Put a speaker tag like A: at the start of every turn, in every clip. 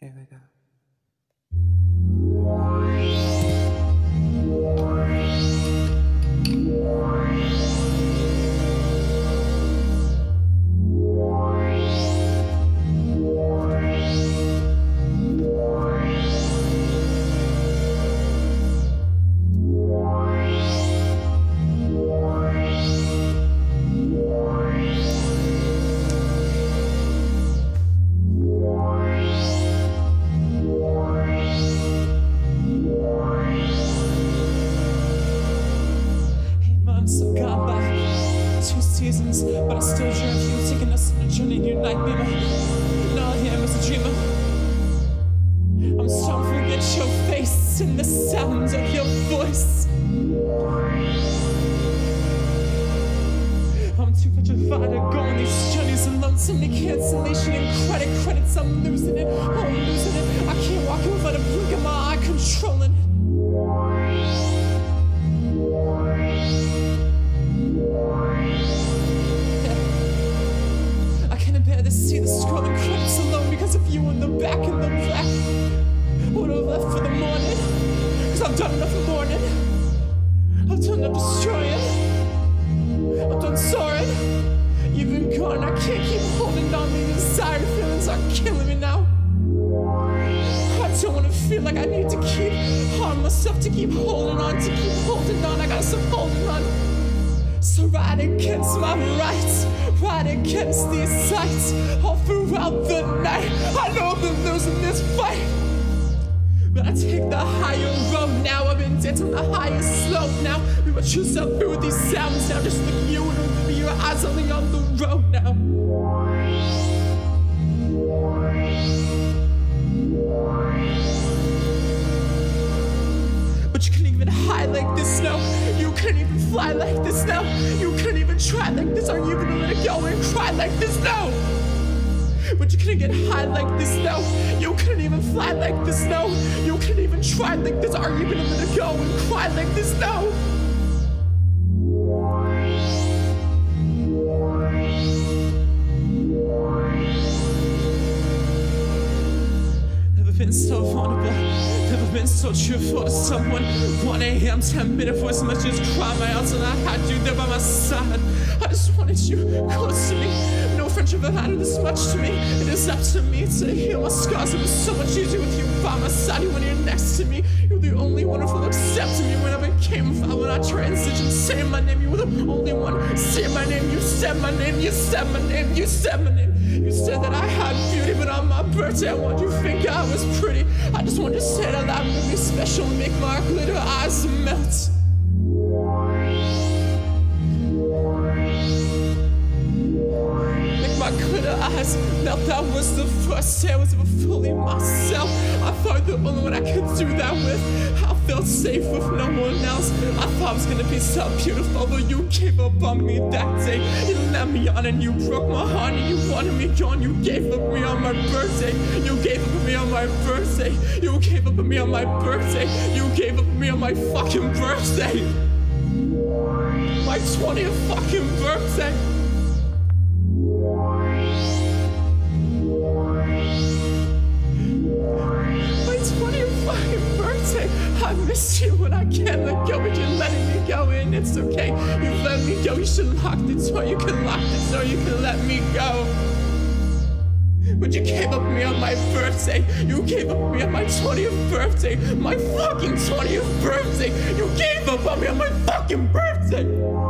A: Here we go.
B: And the sound of your voice. I'm too petrified to go on these journeys alone. Too many cancellation and credit credits. I'm losing it. I'm losing it. I can't walk without a blink of my keep holding on, to keep holding on. I gotta stop holding on. So right against my rights, right against these sights, all throughout the night. I know I'm losing this fight. But I take the higher road now. I've been dead on the highest slope now. We will choose up through these sounds now. Just look you and at your eyes only on the road now. Fly like this now. You couldn't even try like this. Are you gonna let it go and cry like this now? But you couldn't get high like this now. You couldn't even fly like this now. You couldn't even try like this. Are you gonna let it go and cry like this now? Never been so vulnerable. Never been so truthful to someone. 1 a.m., 10 minute voice messages, cry my eyes, and I had you there by my side. I just wanted you close to me. No friendship ever mattered this much to me. It is up to me to heal my scars. It was so much easier with you by my side. When you're next to me, you're the only one who will accept me when I became foul. When I transitioned, say my name, you were the only one. Say my name, you said my name, you said my name, you said my name. You said that I had beauty, but on my birthday, I want you to think I was pretty. I just wanted to say out loud, make me special, make my glitter eyes melt. Make my glitter eyes melt. That was the first day I was ever fully myself. I thought the only one I could do that with. I felt safe with no one else. I thought I was gonna be so beautiful, but you gave up on me that day. You let me on and you broke my heart and you wanted me gone. You gave up on me on my birthday. You gave up on me on my birthday. You gave up on me on my birthday. You gave up on me on my fucking birthday. My 20th fucking birthday. Okay. You let me go. You should lock the door. You can lock the door. You can let me go. But you gave up me on my birthday. You gave up me on my 20th birthday. My fucking 20th birthday. You gave up on me on my fucking birthday.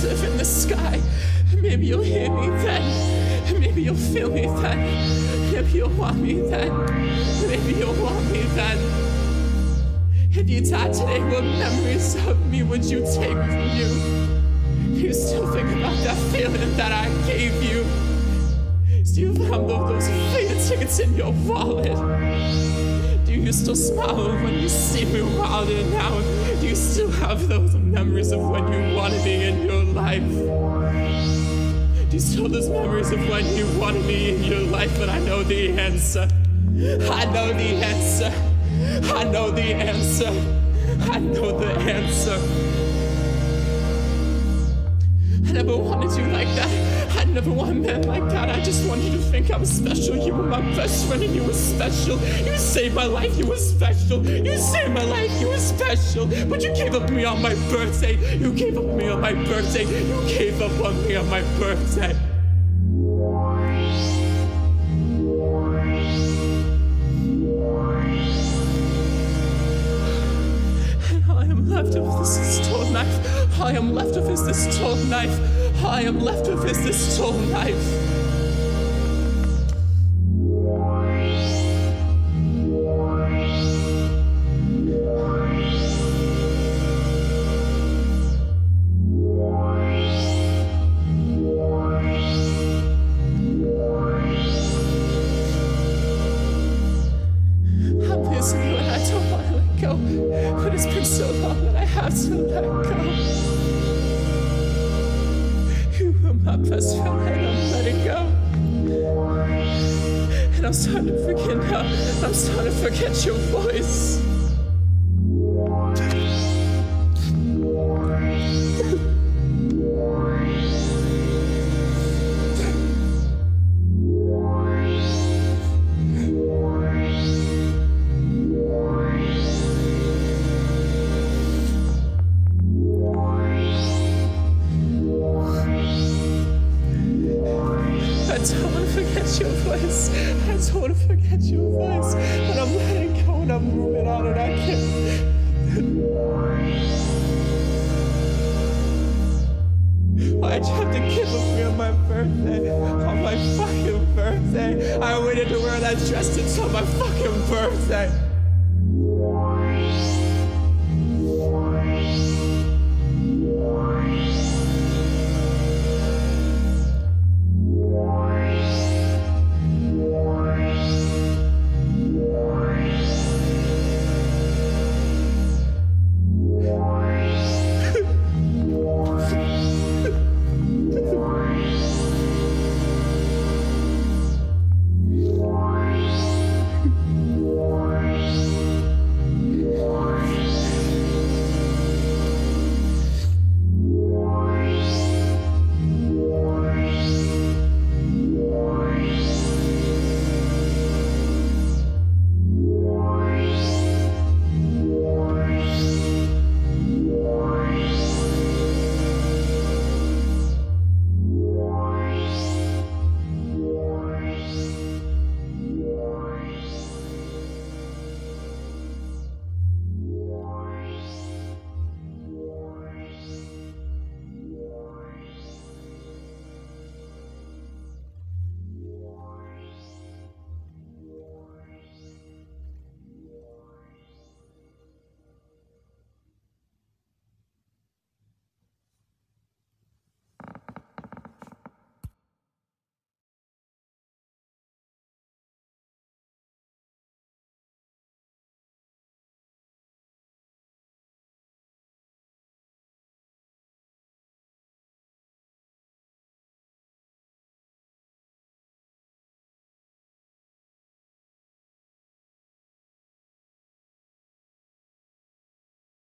B: Live in the sky. Maybe you'll hear me then. Maybe you'll feel me then. Maybe you'll want me then. Maybe you'll want me then. If you died today, what memories of me would you take with you? You still think about that feeling that I gave you. Do you those faded tickets in your wallet? You still smile when you see me wilder now? You still have those memories of when you wanted me in your life? Do you still have those memories of when you wanted me in your life? But I know the answer. I know the answer. I know the answer. I know the answer. I never wanted you like that. I never wanted men like that. I just wanted you to think I was special. You were my best friend and you were special. You saved my life, you were special. You saved my life, you were special. But you gave up me on my birthday. You gave up me on my birthday. You gave up on me on my birthday. I am left of is this dull knife. I am left of is this dull knife. I'm starting to forget. I'm starting to forget your voice. I'm moving on and I can't. Why'd you have to up me on my birthday? On my fucking birthday. I waited to wear that dress until my fucking birthday.